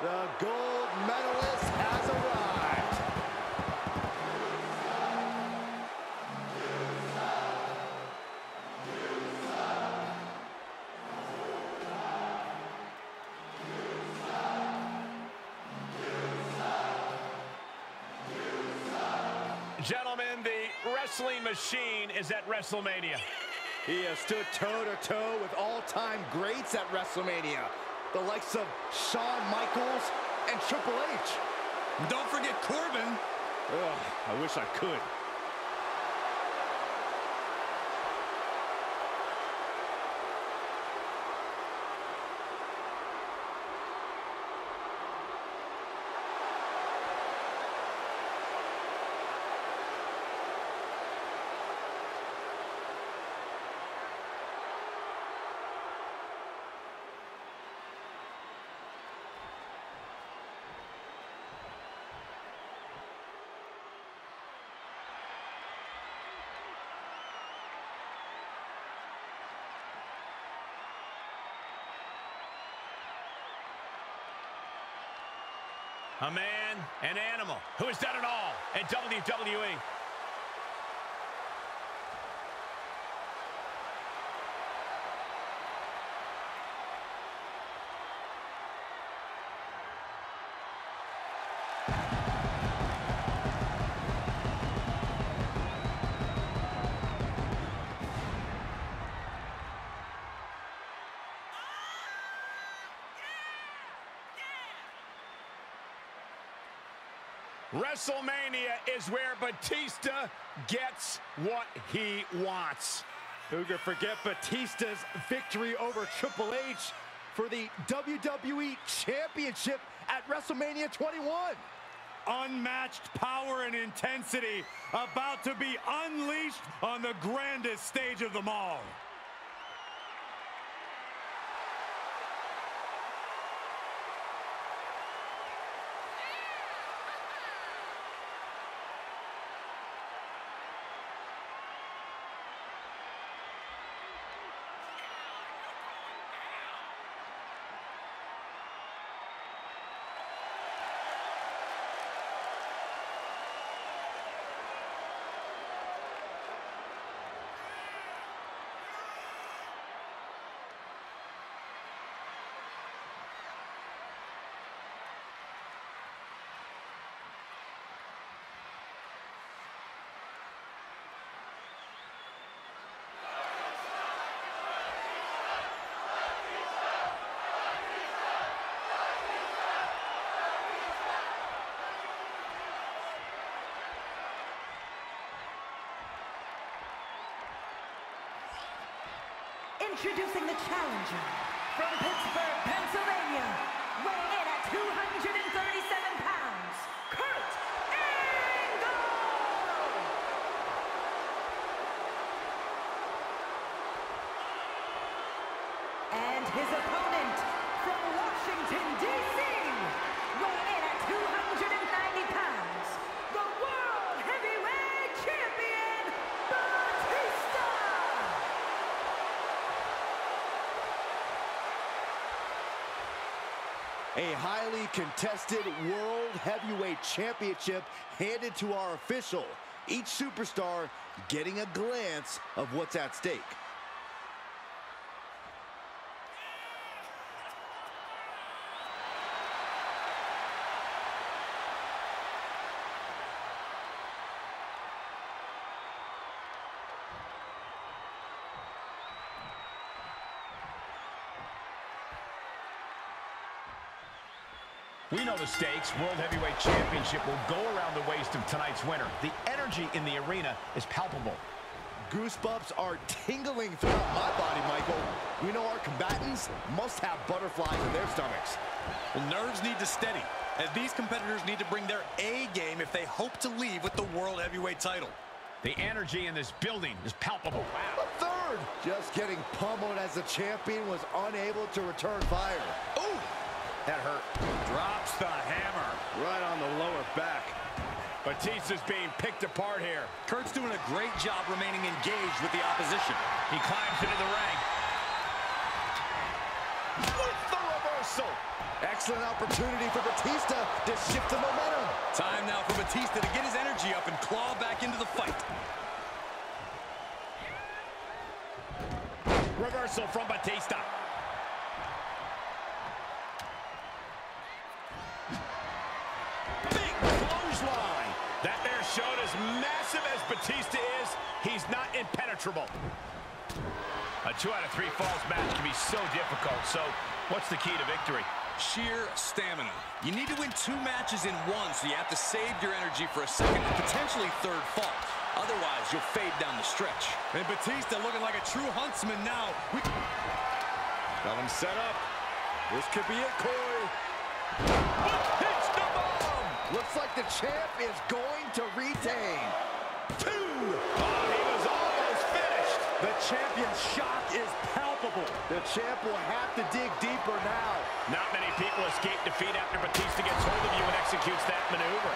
The gold medalist has arrived. Gentlemen, the wrestling machine is at WrestleMania. He has stood toe-to-toe -to -toe with all-time greats at WrestleMania. The likes of Shawn Michaels and Triple H. Don't forget Corbin. Ugh, I wish I could. A man, an animal, who has done it all at WWE. WrestleMania is where Batista gets what he wants. Who could forget Batista's victory over Triple H for the WWE Championship at WrestleMania 21? Unmatched power and intensity about to be unleashed on the grandest stage of them all. Introducing the challenger from Pittsburgh, Pennsylvania, A highly contested World Heavyweight Championship handed to our official. Each superstar getting a glance of what's at stake. We know the stakes. World Heavyweight Championship will go around the waist of tonight's winner. The energy in the arena is palpable. Goosebumps are tingling throughout my body, Michael. We know our combatants must have butterflies in their stomachs. Well, nerves need to steady, as these competitors need to bring their A game if they hope to leave with the World Heavyweight title. The energy in this building is palpable. Wow. A third! Just getting pummeled as the champion was unable to return fire. Oh, that hurt. Drops the hammer. Right on the lower back. Batista's being picked apart here. Kurt's doing a great job remaining engaged with the opposition. He climbs into the ring. With the reversal. Excellent opportunity for Batista to shift the momentum. Time now for Batista to get his energy up and claw back into the fight. Reversal from Batista. Massive as Batista is, he's not impenetrable. A two out of three falls match can be so difficult, so what's the key to victory? Sheer stamina. You need to win two matches in one, so you have to save your energy for a second and potentially third fall. Otherwise, you'll fade down the stretch. And Batista looking like a true huntsman now. We Got him set up. This could be it, Corey. Hits the bomb! Looks like the champ is going to retain. Two! Oh, he was almost finished. The champion's shock is palpable. The champ will have to dig deeper now. Not many people escape defeat after Batista gets hold of you and executes that maneuver.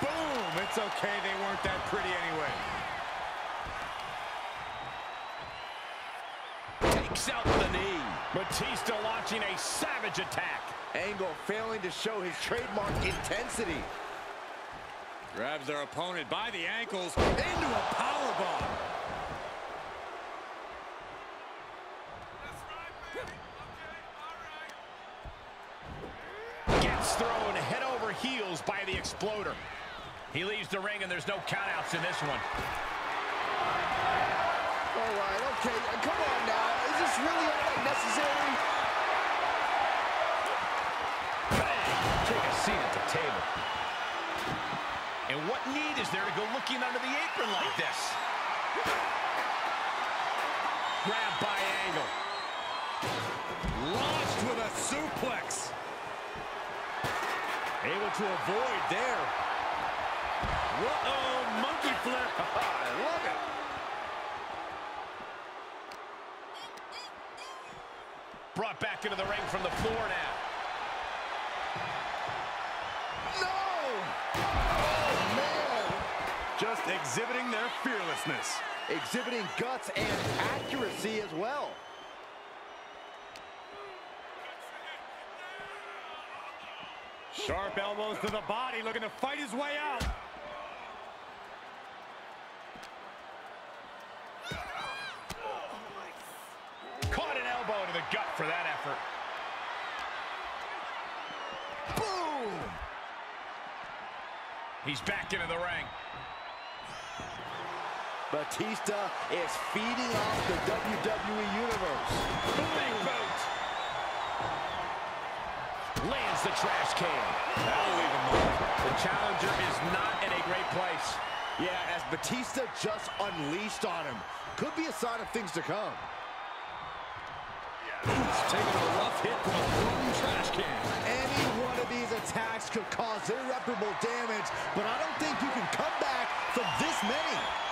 Boom! It's okay, they weren't that pretty anyway. Takes out the knee. Batista launching a savage attack. Angle failing to show his trademark intensity. grabs their opponent by the ankles into a power bomb. Gets thrown head over heels by the exploder. He leaves the ring and there's no countouts in this one. All right, okay, come on now. Is this really all that necessary? Seat at the table. And what need is there to go looking under the apron like this? Grab by angle. Launched with a suplex. Able to avoid there. Whoa, monkey flip. I love it. Brought back into the ring from the floor now. Exhibiting their fearlessness. Exhibiting guts and accuracy as well. Sharp elbows to the body, looking to fight his way out. Caught an elbow to the gut for that effort. Boom! He's back into the ring. Batista is feeding off the WWE Universe. Big boot. Lands the trash can. That'll leave him alone. The challenger is not in a great place. Yeah, as Batista just unleashed on him. Could be a sign of things to come. Taking a rough hit from a thrown trash can. Any one of these attacks could cause irreparable damage, but I don't think you can come back from this many.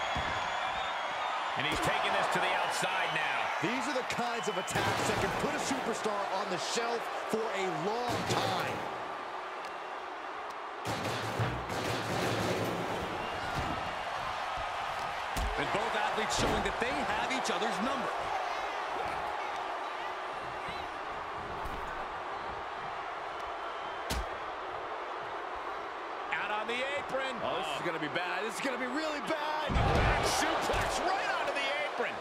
And he's taking this to the outside now. These are the kinds of attacks that can put a superstar on the shelf for a long time. And both athletes showing that they have each other's number. Out on the apron. Oh, this is going to be bad. This is going to be really bad. Back suplex right onto the apron.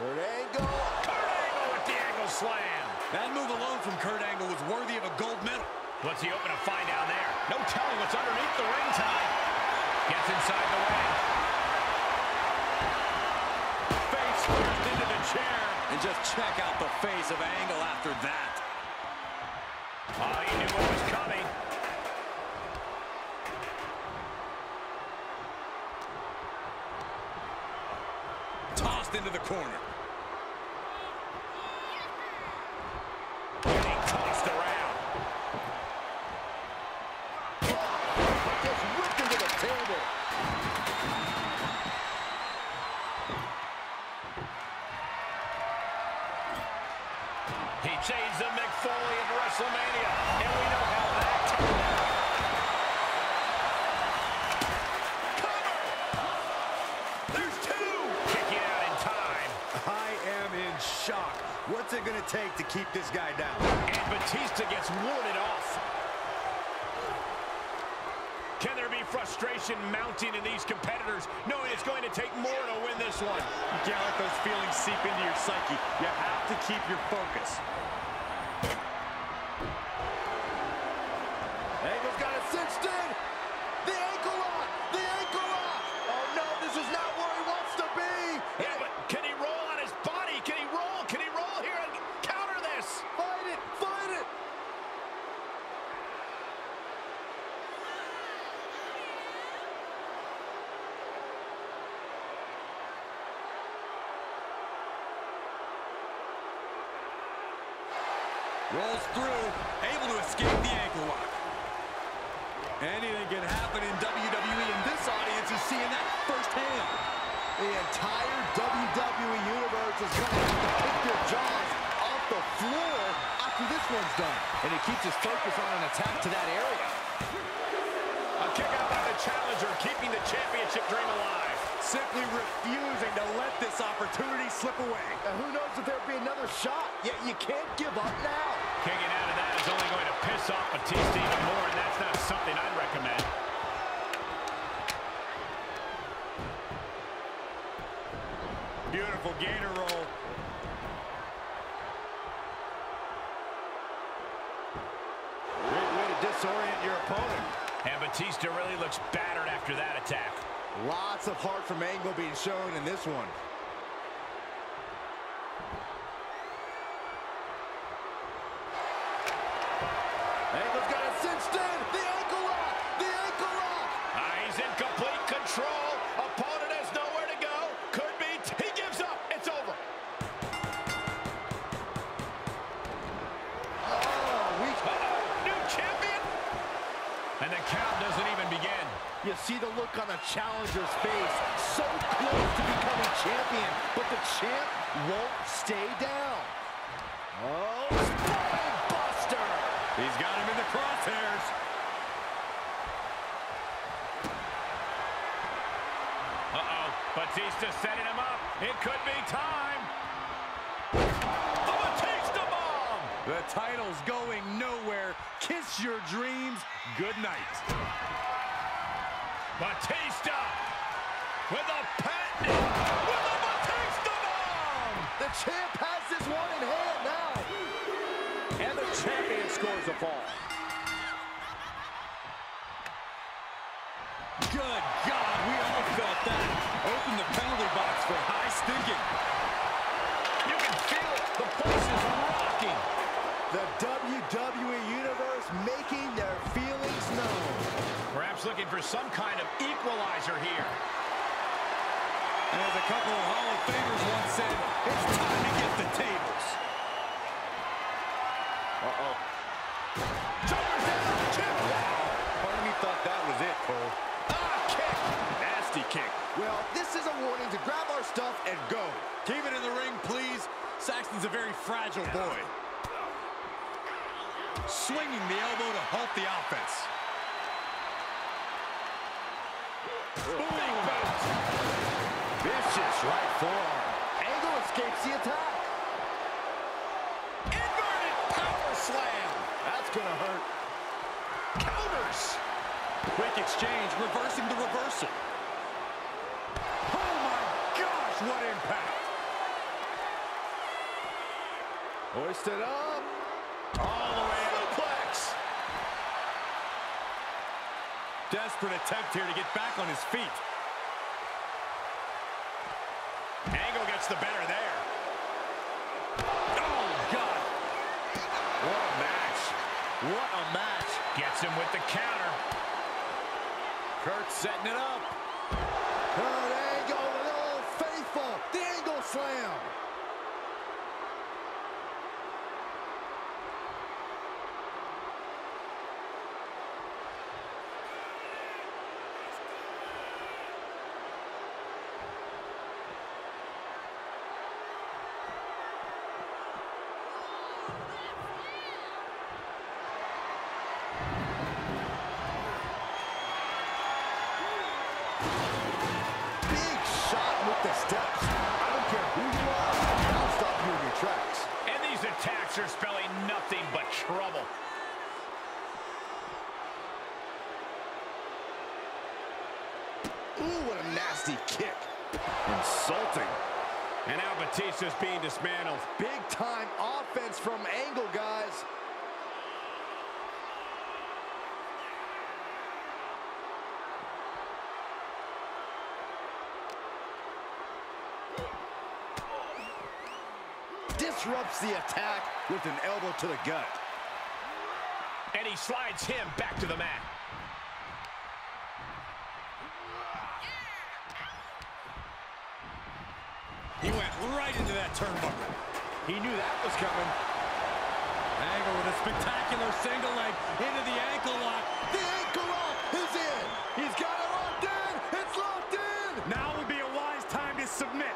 Kurt Angle. Kurt Angle with the angle slam. That move alone from Kurt Angle was worthy of a gold medal. What's he hoping to find down there? No telling what's underneath the ring tide. Gets inside the ring. Face first into the chair. And just check out the face of Angle after that. Oh, he knew what was coming. Tossed into the corner. He changed the McFoley Foley at WrestleMania, and we know how that turned out. There's two! Kicking out in time. I am in shock. What's it going to take to keep this guy down? And Batista gets warded off. Frustration mounting in these competitors, knowing it's going to take more to win this one? You can't let those feelings seep into your psyche. You have to keep your focus. Angle's got it cinched in. The ankle lock. The ankle lock. Oh, no, this is not where he wants to be. Yeah, but can he roll on his body? Can he roll? Can he roll here and counter this? Fight it. Fight it. Rolls through, able to escape the ankle lock. Anything can happen in WWE, and this audience is seeing that firsthand. The entire WWE Universe is going to have to pick their jaws off the floor after this one's done. And he keeps his focus on an attack to that area. A kick out by the challenger, keeping the championship dream alive. Simply refusing to let this opportunity slip away. And who knows if there'll be another shot. Yet you can't give up now. Kicking out of that is only going to piss off Batista even more, and that's not something I'd recommend. Beautiful gainer roll. Great way to disorient your opponent. And Batista really looks battered after that attack. Lots of heart from Angle being shown in this one. And the count doesn't even begin. You see the look on the challenger's face. So close to becoming champion, but the champ won't stay down. Oh, spine buster. He's got him in the crosshairs. Uh-oh. Batista setting him up. It could be time. Oh, the Batista bomb. The title's going nowhere. Kiss your dreams. Good night. Batista with a patent with a Batista bomb. The champ has this one in hand now. And the champion scores a fall. Good God, we all felt that. Open the penalty box for high sticking. Looking for some kind of equalizer here. And as a couple of Hall of Famers once said, it's time to get the tables. Uh-oh. Shoulders down, kick. Part of me thought that was it, Cole. Ah, kick. Nasty kick. Well, this is a warning to grab our stuff and go. Keep it in the ring, please. Saxton's a very fragile boy. Swinging the elbow to halt the offense. Big boot. Vicious right forearm. Angle escapes the attack. Inverted power slam. That's gonna hurt. Counters. Quick exchange, reversing the reversal. Oh my gosh, what impact. Hoisted up. All the way suplex. Desperate attempt here to get back on his feet. Angle gets the better there. Oh, God. What a match. What a match. Gets him with the counter. Kurt setting it up. Oh, Kurt Angle with Old Faithful. The Angle Slam. Big finisher spelling nothing but trouble. Ooh, what a nasty kick. Insulting. And now Batista's being dismantled. Big time offense from Angle, guys. Disrupts the attack with an elbow to the gut. And he slides him back to the mat. He went right into that turnbuckle. He knew that was coming. Angle with a spectacular single leg into the ankle lock. The ankle lock is in. He's got it locked in. It's locked in. Now would be a wise time to submit.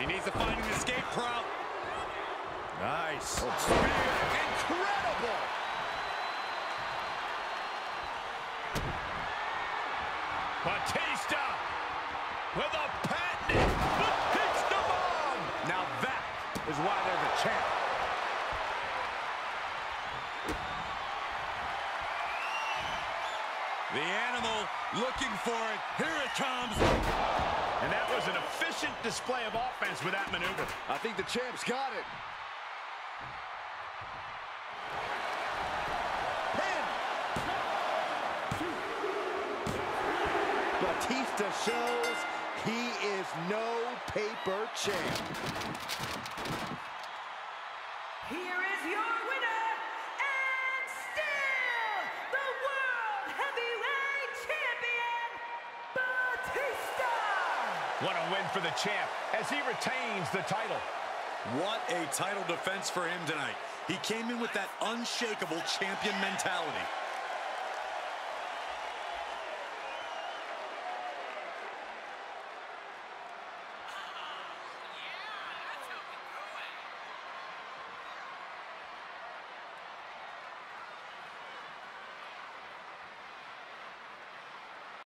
He needs to find an escape route. Nice. Oh. Incredible. Batista with a patented Batista bomb. Now that is why they're the champ. The animal looking for it. Here it comes. And that was an efficient display of offense with that maneuver. I think the champ's got it. Pin. Batista shows he is no paper champ. Here is your What a win for the champ as he retains the title. What a title defense for him tonight. He came in with that unshakable champion mentality.